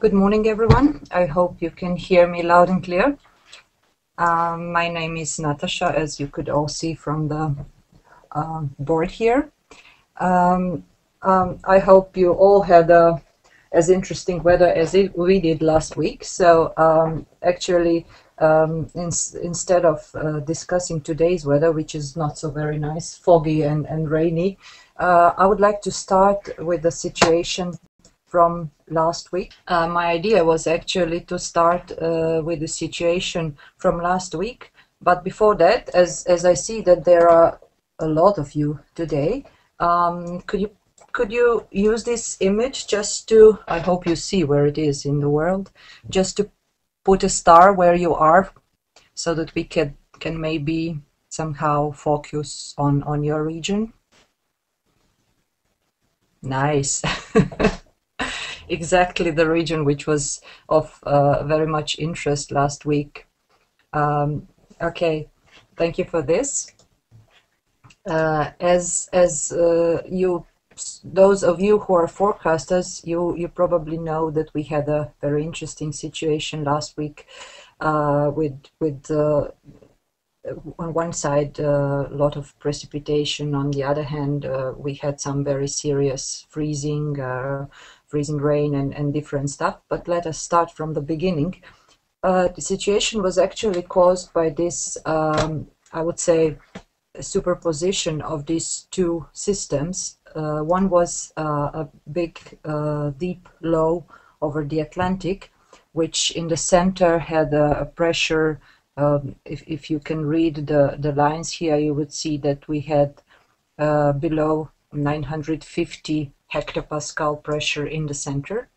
Good morning, everyone. I hope you can hear me loud and clear. Um, my name is Natasha, as you could all see from the uh, board here. Um, um, I hope you all had a, as interesting weather as it, we did last week. So um, actually, um, in, instead of uh, discussing today's weather, which is not so very nice, foggy and, and rainy, uh, I would like to start with the situation from last week. Uh, my idea was actually to start uh, with the situation from last week. But before that, as, as I see that there are a lot of you today, um, could you could you use this image just to, I hope you see where it is in the world, just to put a star where you are so that we can, can maybe somehow focus on, on your region? Nice. exactly the region which was of uh, very much interest last week. Um, okay, thank you for this. Uh, as as uh, you, those of you who are forecasters, you you probably know that we had a very interesting situation last week uh, with with uh, on one side a lot of precipitation on the other hand uh, we had some very serious freezing uh, freezing rain and, and different stuff. But let us start from the beginning. Uh, the situation was actually caused by this, um, I would say, superposition of these two systems. Uh, one was uh, a big, uh, deep low over the Atlantic, which in the center had a, a pressure. Um, if, if you can read the, the lines here, you would see that we had uh, below 950 hectopascal pressure in the center.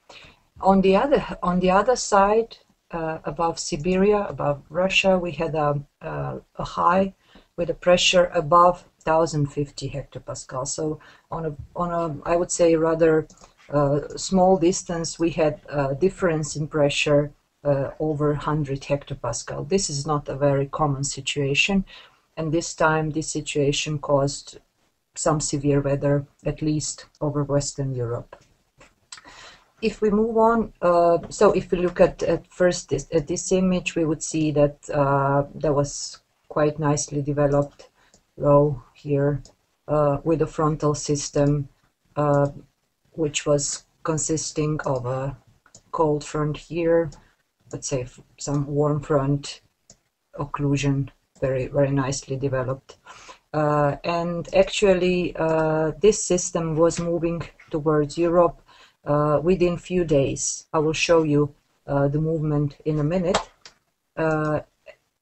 On the other, on the other side, uh, above Siberia, above Russia, we had a, a, a, high with a pressure above 1050 hectopascal. So on a, on a I would say, rather uh, small distance, we had a difference in pressure uh, over 100 hectopascal. This is not a very common situation. And this time, this situation caused some severe weather, at least over Western Europe. If we move on, uh, so if we look at, at first this, at this image, we would see that uh, there was quite nicely developed low here uh, with a frontal system, uh, which was consisting of a cold front here, let's say some warm front occlusion, very, very nicely developed. Uh, and actually, uh, this system was moving towards Europe uh, within few days. I will show you the movement in a minute.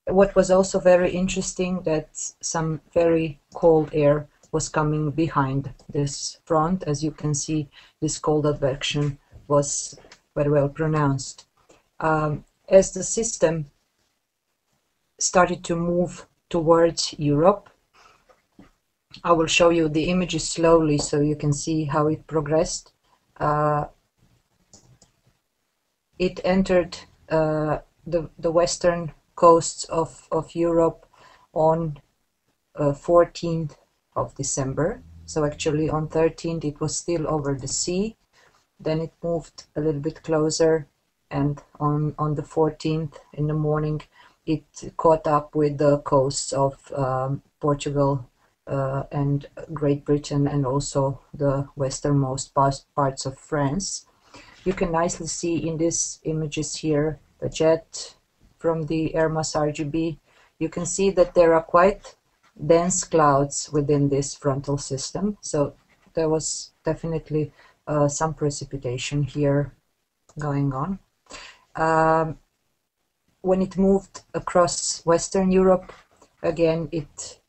what was also very interesting that some very cold air was coming behind this front. As you can see, this cold advection was very well pronounced. Um, as the system started to move towards Europe, I will show you the images slowly so you can see how it progressed. Uh, it entered uh, the, the western coasts of, of Europe on uh, 14th of December. So actually on 13th it was still over the sea. Then it moved a little bit closer and on, on the 14th in the morning it caught up with the coasts of um, Portugal, and Great Britain and also the westernmost parts of France. You can nicely see in these images here the jet from the Airmass RGB. You can see that there are quite dense clouds within this frontal system. So there was definitely uh, some precipitation here going on. Um, when it moved across Western Europe, again, it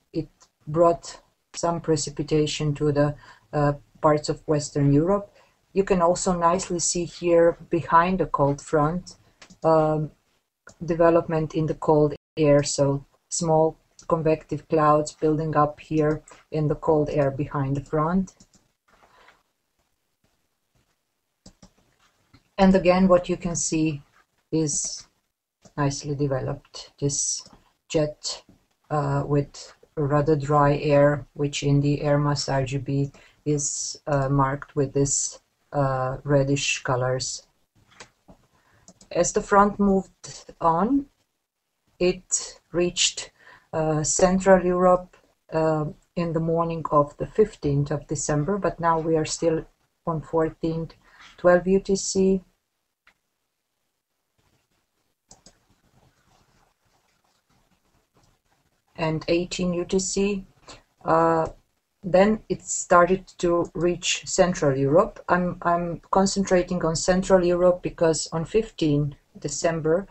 brought some precipitation to the uh, parts of Western Europe. You can also nicely see here behind the cold front um, development in the cold air, so small convective clouds building up here in the cold air behind the front. And again, what you can see is nicely developed, this jet uh, with rather dry air, which in the Airmass RGB is uh, marked with this uh, reddish colors. as the front moved on, it reached uh, Central Europe uh, in the morning of the 15th of December, but now we are still on 14th, 12 UTC. And 18 UTC. Uh, then it started to reach Central Europe. I'm, I'm concentrating on Central Europe because on 15 December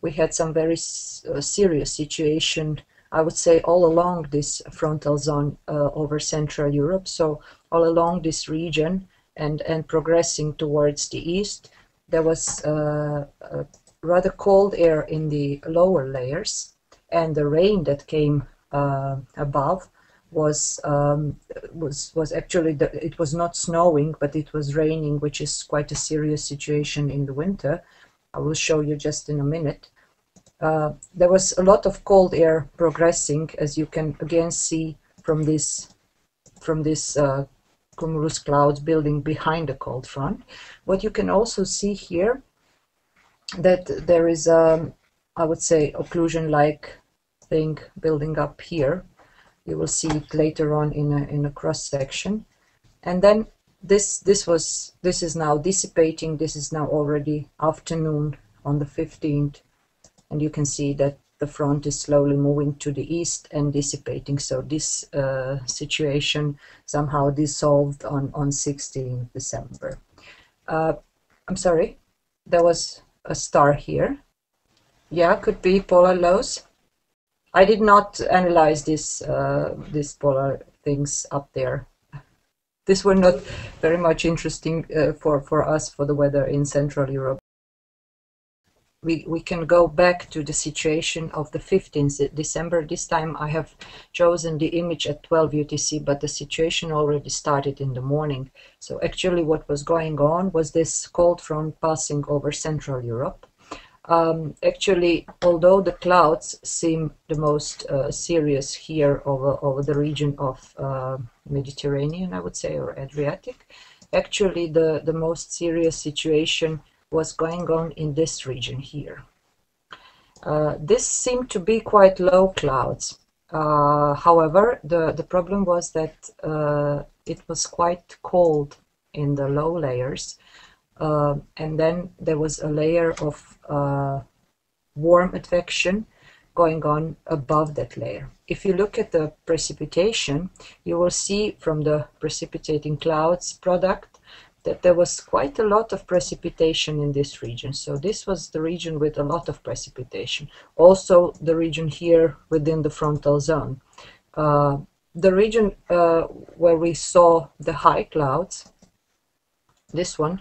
we had some very uh, serious situation, I would say all along this frontal zone uh, over Central Europe. So all along this region and, and progressing towards the east, there was uh, rather cold air in the lower layers and the rain that came uh, above was um, was was actually the, it was not snowing, but it was raining, which is quite a serious situation in the winter. I will show you just in a minute. Uh, there was a lot of cold air progressing, as you can again see from this from this uh, cumulus clouds building behind the cold front. What you can also see here that there is a, um, I would say, occlusion-like thing building up here you will see it later on in a, in a cross section. And then this, this was, this is now dissipating. This is now already afternoon on the 15th. And you can see that the front is slowly moving to the east and dissipating. So this uh, situation somehow dissolved on, on 16 December. Uh, I'm sorry, there was a star here. Yeah, could be polar lows. I did not analyze this uh, these polar things up there. This were not very much interesting uh, for for us for the weather in Central Europe. We, we can go back to the situation of the 15th December. This time I have chosen the image at 12 UTC, but the situation already started in the morning. So actually what was going on was this cold front passing over Central Europe um, actually, although the clouds seem the most uh, serious here over, over the region of uh, Mediterranean, I would say, or Adriatic, actually the, the most serious situation was going on in this region here. Uh, this seemed to be quite low clouds. Uh, however, the, the problem was that uh, it was quite cold in the low layers, uh, and then there was a layer of uh, warm advection going on above that layer. If you look at the precipitation, you will see from the precipitating clouds product that there was quite a lot of precipitation in this region. So this was the region with a lot of precipitation. Also the region here within the frontal zone. Uh, the region uh, where we saw the high clouds, this one,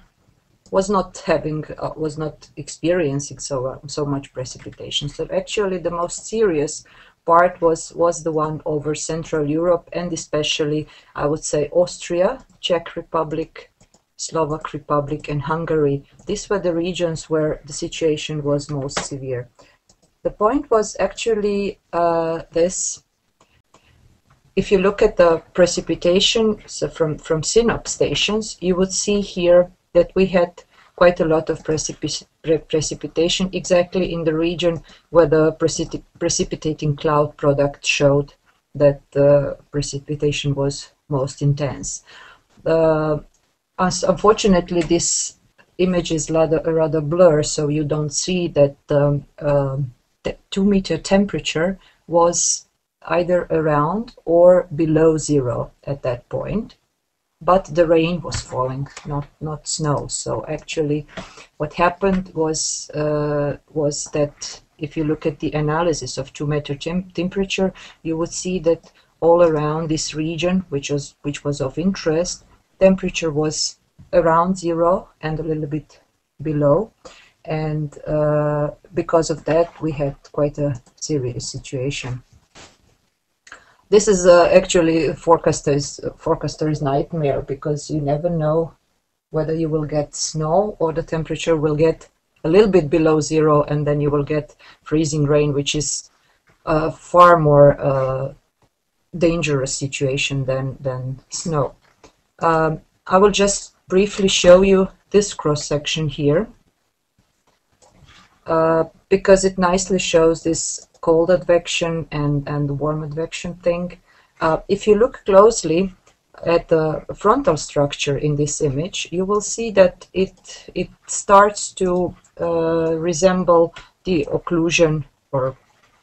was not having uh, was not experiencing so uh, so much precipitation. So actually, the most serious part was was the one over Central Europe and especially I would say Austria, Czech Republic, Slovak Republic, and Hungary. These were the regions where the situation was most severe. The point was actually uh, this. If you look at the precipitation so from, from SYNOP stations, you would see here that we had quite a lot of precip precipitation exactly in the region where the precip precipitating cloud product showed that the precipitation was most intense. Uh, unfortunately, this image is rather, rather blur, so you don't see that um, uh, the two meter temperature was either around or below zero at that point but the rain was falling, not not snow. So actually, what happened was uh, was that if you look at the analysis of two meter temp temperature, you would see that all around this region, which was which was of interest, temperature was around zero and a little bit below, and uh, because of that, we had quite a serious situation. This is uh, actually forecaster's forecaster's nightmare because you never know whether you will get snow or the temperature will get a little bit below zero and then you will get freezing rain, which is a far more uh, dangerous situation than, than snow. Um, I will just briefly show you this cross section here. Uh, because it nicely shows this cold advection and, and warm advection thing. Uh, if you look closely at the frontal structure in this image, you will see that it, it starts to uh, resemble the occlusion or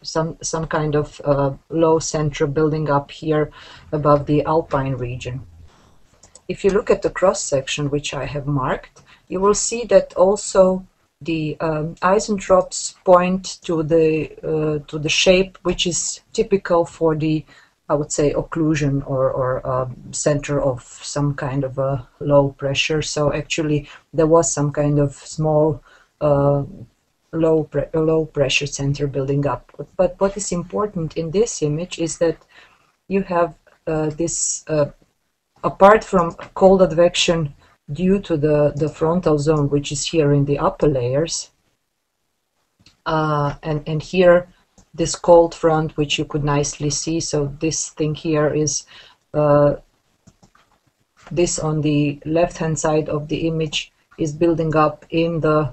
some some kind of uh, low center building up here above the alpine region. If you look at the cross section, which I have marked, you will see that also the um, isentropes point to the uh, to the shape which is typical for the I would say occlusion or, or uh, center of some kind of a low pressure. So actually there was some kind of small uh, low, pre low pressure center building up. But what is important in this image is that you have uh, this, uh, apart from cold advection due to the, the frontal zone, which is here in the upper layers, uh, and, and here this cold front, which you could nicely see. So this thing here is uh, this on the left-hand side of the image is building up in the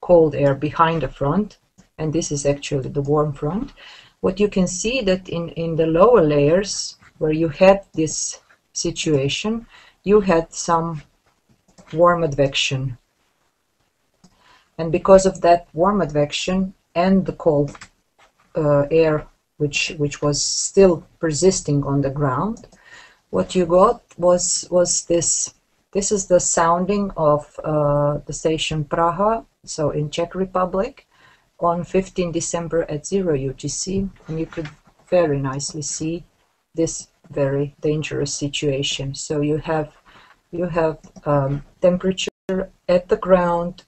cold air behind the front and this is actually the warm front what you can see that in in the lower layers where you had this situation you had some warm advection. And because of that warm advection and the cold uh, air which which was still persisting on the ground what you got was was this. This is the sounding of uh, the station Praha so in Czech Republic, on 15 December at 0 UTC, and you could very nicely see this very dangerous situation. So you have you have um, temperature at the ground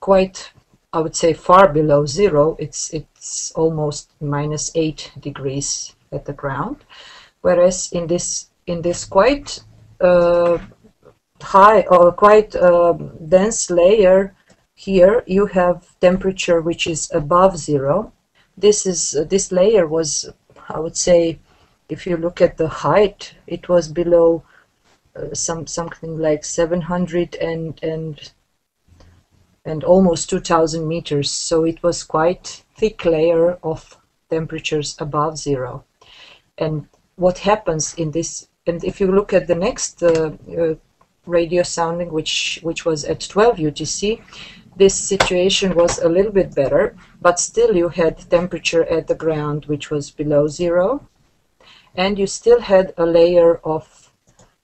quite I would say far below zero. It's it's almost minus eight degrees at the ground, whereas in this in this quite uh, high or quite uh, dense layer here you have temperature which is above zero. This is uh, this layer was, I would say, if you look at the height, it was below some something like 700 and and and almost 2,000 meters. So it was quite thick layer of temperatures above zero. And what happens in this? And if you look at the next uh, uh radio sounding, which which was at 12 UTC, this situation was a little bit better, but still you had temperature at the ground which was below zero, and you still had a layer of,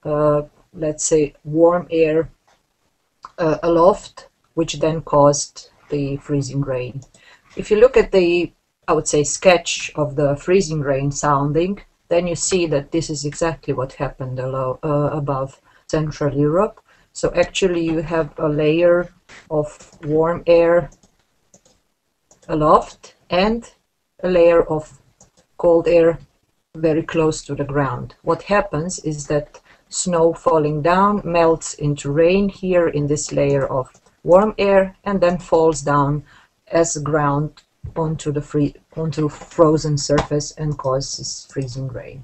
let's say, warm air uh, aloft, which then caused the freezing rain. If you look at the, I would say, sketch of the freezing rain sounding, then you see that this is exactly what happened below, uh, above Central Europe. So actually you have a layer of warm air aloft and a layer of cold air very close to the ground. What happens is that snow falling down melts into rain here in this layer of warm air and then falls down as ground onto the free onto frozen surface and causes freezing rain.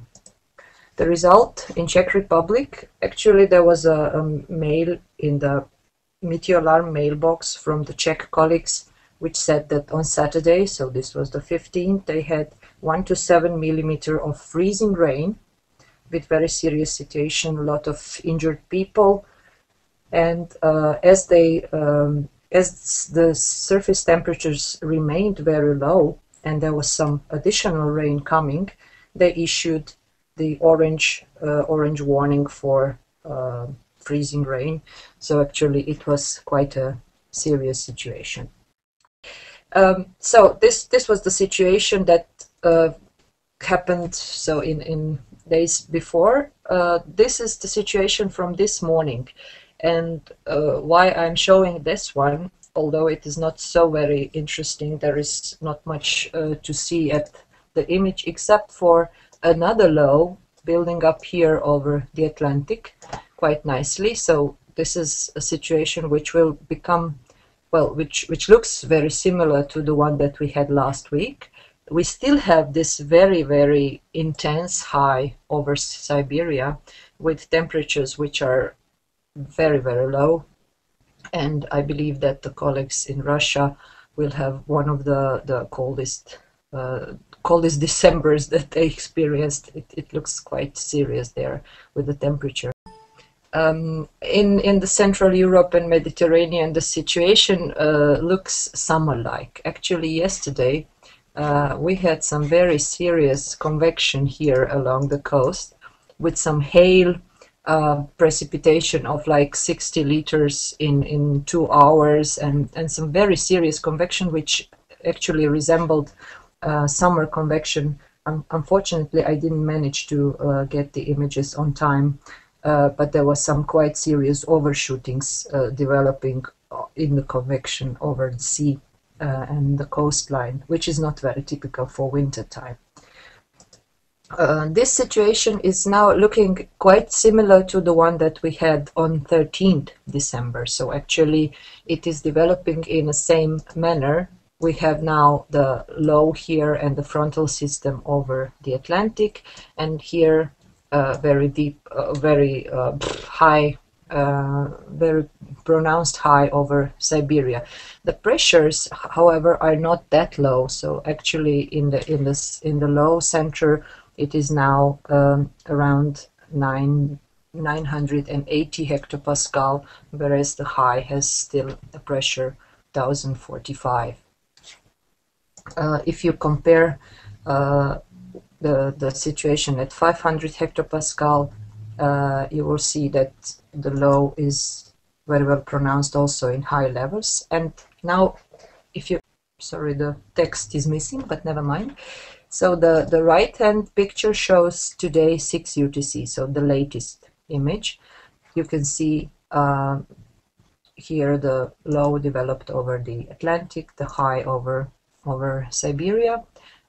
The result in Czech Republic, actually there was a, a mail in the Meteoalarm mailbox from the Czech colleagues, which said that on Saturday, so this was the 15th, they had 1 to 7 millimeter of freezing rain with very serious situation, a lot of injured people. And uh, as they, um, as the surface temperatures remained very low and there was some additional rain coming, they issued the orange uh, orange warning for uh, freezing rain. So actually, it was quite a serious situation. Um, so this this was the situation that uh, happened. So in in days before, uh, this is the situation from this morning, and uh, why I'm showing this one. Although it is not so very interesting, there is not much uh, to see at the image except for another low building up here over the Atlantic quite nicely. So this is a situation which will become, well, which, which looks very similar to the one that we had last week. We still have this very, very intense high over Siberia with temperatures which are very, very low. And I believe that the colleagues in Russia we'll have one of the the coldest uh, coldest December's that they experienced. It, it looks quite serious there with the temperature. Um, in in the Central Europe and Mediterranean, the situation uh, looks summer-like. Actually, yesterday uh, we had some very serious convection here along the coast, with some hail uh, precipitation of like 60 liters in in two hours, and and some very serious convection, which actually resembled uh, summer convection. Um, unfortunately, I didn't manage to uh, get the images on time, uh, but there was some quite serious overshootings developing in the convection over the sea and the coastline, which is not very typical for winter time. Uh, this situation is now looking quite similar to the one that we had on 13th December. So actually it is developing in the same manner we have now the low here and the frontal system over the Atlantic, and here uh, very deep, uh, very uh, high, uh, very pronounced high over Siberia. The pressures, however, are not that low. So actually, in the in this in the low center, it is now um, around nine. 980 hectopascal, whereas the high has still a pressure 1045 uh, if you compare uh, the, the situation at 500 hectopascal, uh, you will see that the low is very well pronounced also in high levels. And now, if you, sorry, the text is missing, but never mind. So the, the right-hand picture shows today 6 UTC, so the latest image. You can see uh, here the low developed over the Atlantic, the high over over Siberia.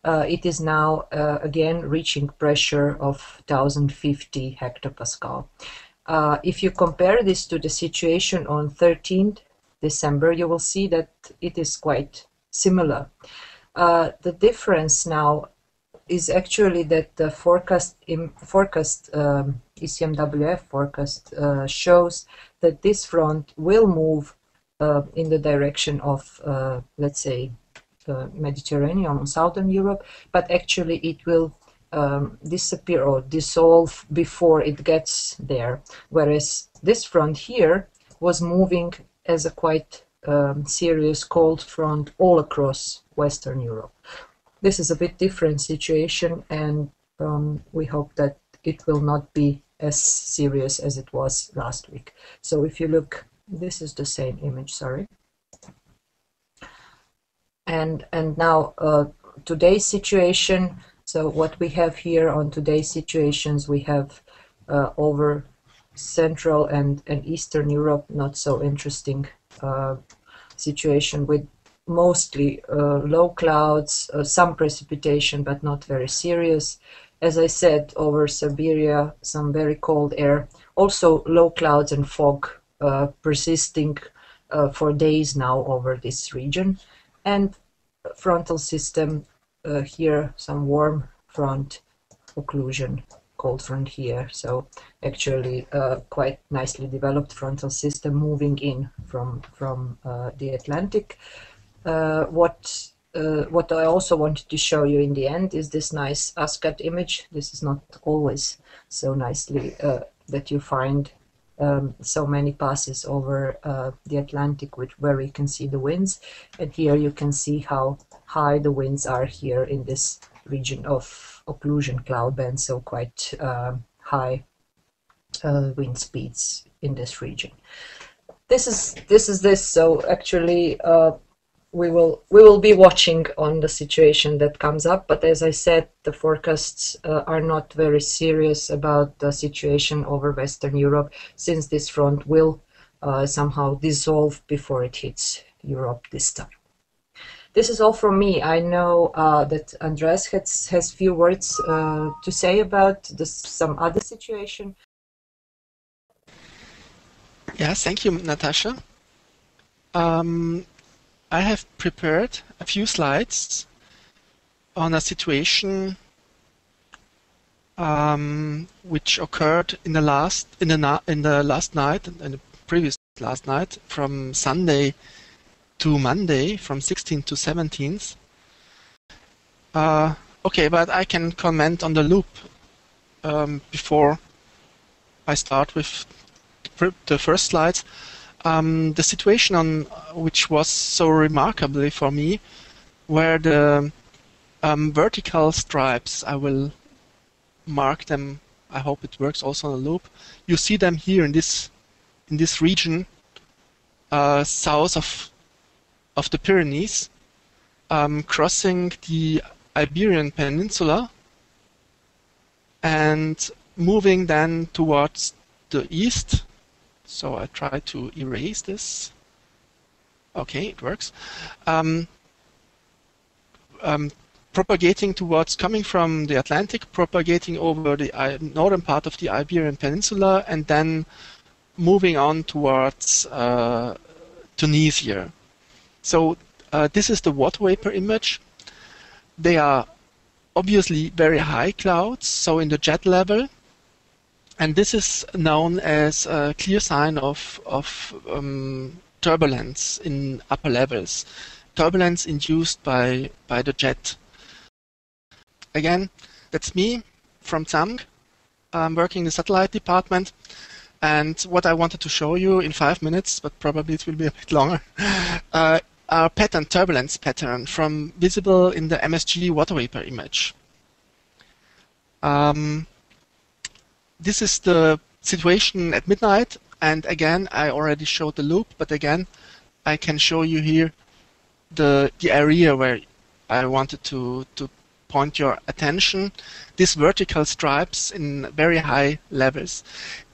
Uh, it is now uh, again reaching pressure of 1050 hectopascal. Uh, if you compare this to the situation on 13th December, you will see that it is quite similar. Uh, the difference now is actually that the forecast forecast um, ECMWF forecast uh, shows that this front will move uh, in the direction of, let's say, uh, Mediterranean, Southern Europe, but actually it will um, disappear or dissolve before it gets there. Whereas this front here was moving as a quite um, serious cold front all across Western Europe. This is a bit different situation and um, we hope that it will not be as serious as it was last week. So if you look, this is the same image, sorry and and now uh, today's situation so what we have here on today's situations we have uh, over central and and eastern europe not so interesting uh, situation with mostly uh, low clouds uh, some precipitation but not very serious. As i said over siberia some very cold air also low clouds and fog uh, persisting for days now over this region. And frontal system uh, here some warm front occlusion cold front here. So actually uh, quite nicely developed frontal system moving in from from uh, the Atlantic. Uh, what uh, what I also wanted to show you in the end is this nice ASCAT image. This is not always so nicely uh, that you find um, so many passes over uh, the Atlantic, where you can see the winds. And here you can see how high the winds are here in this region of occlusion cloud band, so quite uh, high uh, wind speeds in this region. This is this is this. So actually, uh, we will we will be watching on the situation that comes up but as i said the forecasts uh, are not very serious about the situation over western europe since this front will uh, somehow dissolve before it hits europe this time. This is all from me. I know uh, that andreas has has few words uh, to say about this, some other situation. Yes thank you natasha. Um, I have prepared a few slides on a situation um, which occurred in the last in the in the last night and the previous last night from Sunday to Monday from 16th to 17th. Uh, okay, but I can comment on the loop um, before I start with the first slides. Um, the situation on which was so remarkably for me where the um, vertical stripes. I will mark them. I hope it works also on the loop. You see them here in this in this region uh, south of of the Pyrenees, um, crossing the Iberian Peninsula and moving then towards the east. So I try to erase this. Okay, it works. Um, um, propagating towards, coming from the Atlantic, propagating over the northern part of the Iberian Peninsula, and then moving on towards uh, Tunisia. So uh, this is the water vapor image. They are obviously very high clouds, so in the jet level, and this is known as a clear sign of, of um, turbulence in upper levels, turbulence induced by, by the jet. Again, that's me from ZAMG. I'm working in the satellite department. And what I wanted to show you in five minutes, but probably it will be a bit longer, uh, are pattern, turbulence pattern from visible in the MSG water vapor image. Um, this is the situation at midnight. And again, I already showed the loop, but again, I can show you here the, the area where I wanted to, to point your attention. These vertical stripes in very high levels.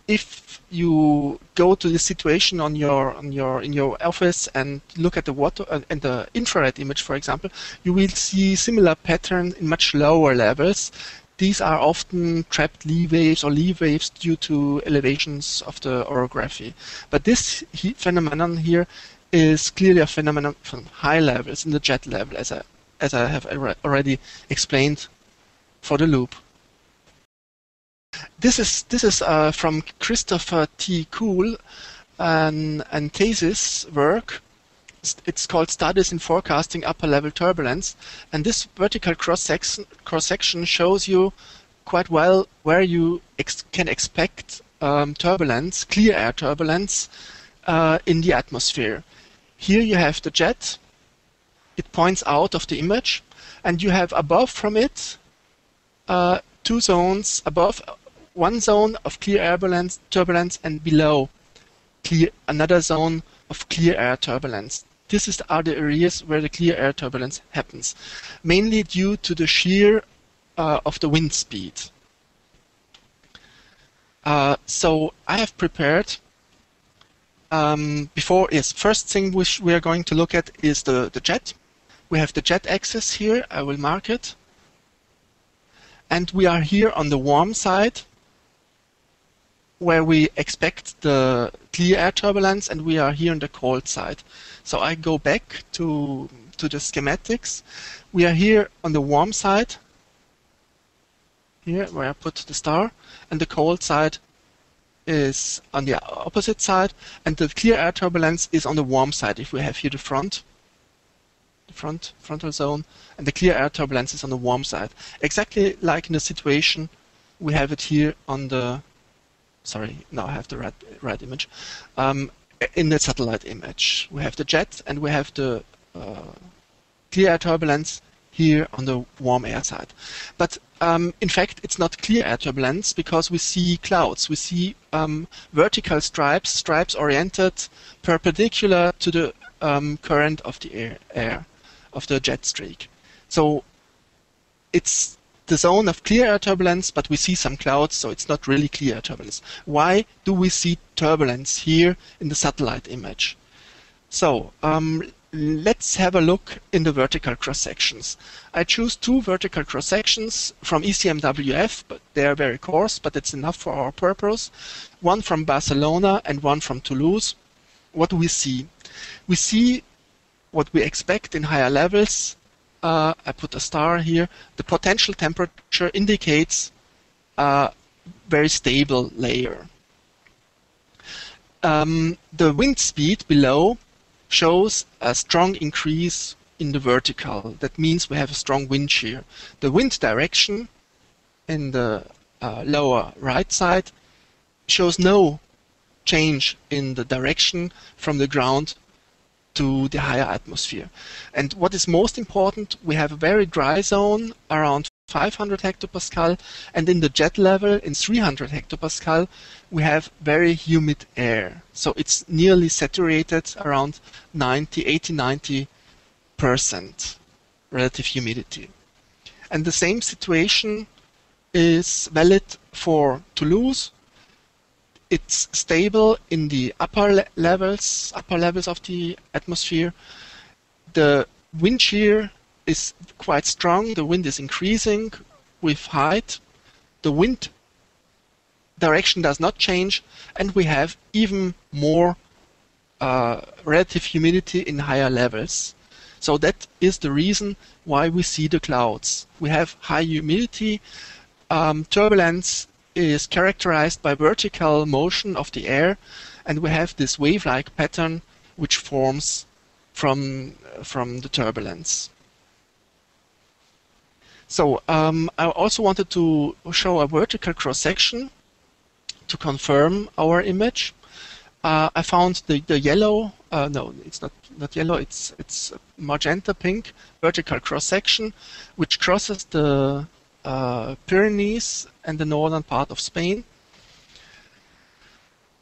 If you go to the situation on your on your in your office and look at the water uh, and the infrared image, for example, you will see similar patterns in much lower levels. These are often trapped Lee waves or Lee waves due to elevations of the orography. But this he phenomenon here is clearly a phenomenon from high levels in the jet level, as I, as I have already explained for the loop. This is this is uh, from Christopher T. Kuhl and, and thesis work it's called Studies in Forecasting Upper Level Turbulence. And this vertical cross section, cross section shows you quite well where you ex can expect um, turbulence, clear air turbulence, uh, in the atmosphere. Here you have the jet. It points out of the image. And you have above from it uh, two zones. Above, one zone of clear air turbulence, and below clear, another zone of clear air turbulence. This is, are the areas where the clear air turbulence happens, mainly due to the shear uh, of the wind speed. Uh, so I have prepared um, before yes first thing which we are going to look at is the, the jet. We have the jet axis here, I will mark it. And we are here on the warm side where we expect the clear air turbulence and we are here on the cold side. So I go back to, to the schematics. We are here on the warm side, here where I put the star, and the cold side is on the opposite side, and the clear air turbulence is on the warm side. If we have here the front, the front frontal zone, and the clear air turbulence is on the warm side. Exactly like in the situation we have it here on the sorry, now I have the right, right image. Um, in the satellite image. We have the jet and we have the uh, clear air turbulence here on the warm air side. But um, in fact, it's not clear air turbulence because we see clouds. We see um, vertical stripes, stripes oriented perpendicular to the um, current of the air, air, of the jet streak. So it's the zone of clear air turbulence, but we see some clouds, so it's not really clear air turbulence. Why do we see turbulence here in the satellite image? So um, let's have a look in the vertical cross sections. I choose two vertical cross sections from ECMWF, but they are very coarse, but it's enough for our purpose. One from Barcelona and one from Toulouse. What do we see? We see what we expect in higher levels uh, I put a star here, the potential temperature indicates a very stable layer. Um, the wind speed below shows a strong increase in the vertical. That means we have a strong wind shear. The wind direction in the uh, lower right side shows no change in the direction from the ground to the higher atmosphere. And what is most important, we have a very dry zone around 500 hectopascal, and in the jet level in 300 hectopascal, we have very humid air. So it's nearly saturated around 90, 80, 90 percent relative humidity. And the same situation is valid for Toulouse. It's stable in the upper le levels, upper levels of the atmosphere. The wind shear is quite strong. The wind is increasing with height. The wind direction does not change, and we have even more uh, relative humidity in higher levels. So that is the reason why we see the clouds. We have high humidity. Um, turbulence is characterized by vertical motion of the air, and we have this wave-like pattern which forms from, from the turbulence. So um, I also wanted to show a vertical cross-section to confirm our image. Uh, I found the, the yellow, uh, no, it's not, not yellow, it's, it's magenta pink vertical cross-section, which crosses the uh, Pyrenees and the northern part of Spain.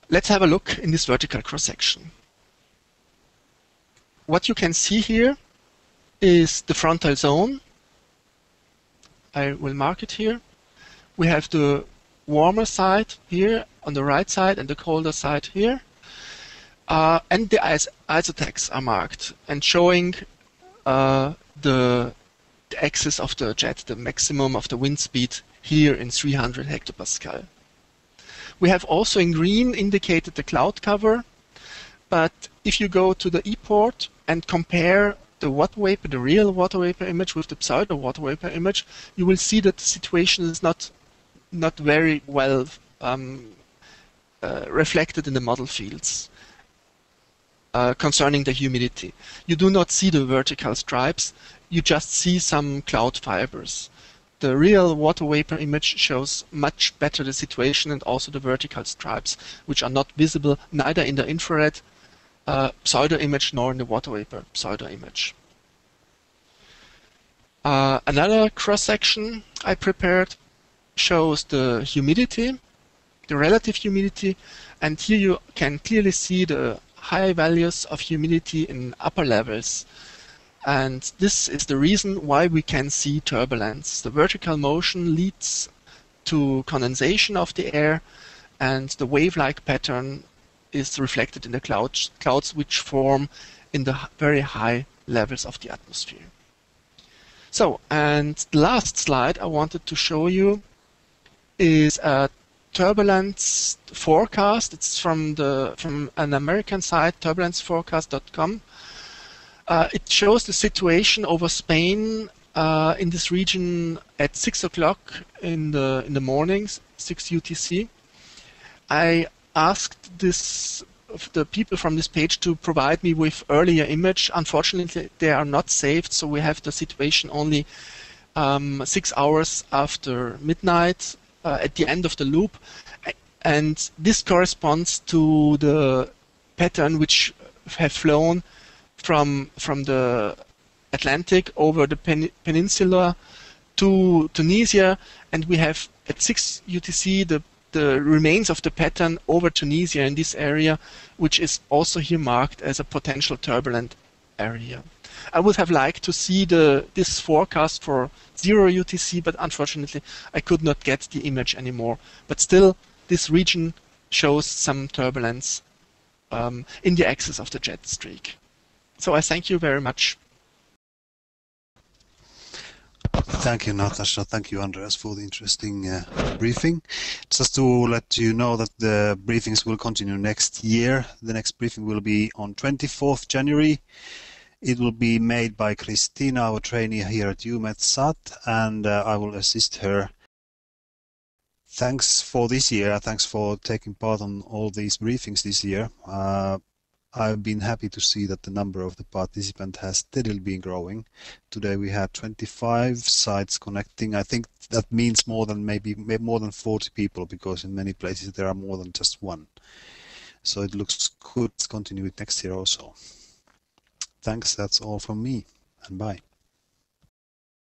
Let's have a look in this vertical cross-section. What you can see here is the frontal zone I will mark it here. We have the warmer side here on the right side and the colder side here. Uh, and the is are marked and showing uh, the, axis of the jet, the maximum of the wind speed here in 300 hectopascal. We have also in green indicated the cloud cover, but if you go to the e-port and compare the water vapor, the real water vapor image with the pseudo water vapor image, you will see that the situation is not not very well um, uh, reflected in the model fields uh, concerning the humidity. You do not see the vertical stripes, you just see some cloud fibers. The real water vapor image shows much better the situation and also the vertical stripes, which are not visible neither in the infrared uh, pseudo image nor in the water vapor pseudo image. Uh, another cross section I prepared shows the humidity, the relative humidity, and here you can clearly see the high values of humidity in upper levels. And this is the reason why we can see turbulence. The vertical motion leads to condensation of the air and the wave-like pattern is reflected in the clouds, clouds which form in the very high levels of the atmosphere. So, and the last slide I wanted to show you is a turbulence forecast. It's from the from an American site, turbulenceforecast.com. Uh, it shows the situation over Spain uh, in this region at six o'clock in the in the mornings, six UTC. I asked this the people from this page to provide me with earlier image. Unfortunately, they are not saved, so we have the situation only um, six hours after midnight uh, at the end of the loop. And this corresponds to the pattern which have flown from from the Atlantic over the pen peninsula to Tunisia, and we have at 6 UTC the the remains of the pattern over Tunisia in this area, which is also here marked as a potential turbulent area. I would have liked to see the this forecast for zero UTC, but unfortunately I could not get the image anymore. But still, this region shows some turbulence um, in the axis of the jet streak. So I thank you very much. Thank you, Natasha. Thank you, Andreas, for the interesting uh, briefing. Just to let you know that the briefings will continue next year. The next briefing will be on 24th January. It will be made by Christina, our trainee here at EUMETSAT, and uh, I will assist her. Thanks for this year. Thanks for taking part on all these briefings this year. Uh, I've been happy to see that the number of the participants has steadily been growing. Today we had 25 sites connecting. I think that means more than maybe more than 40 people because in many places there are more than just one. So it looks good to continue it next year also. Thanks, that's all from me, and bye.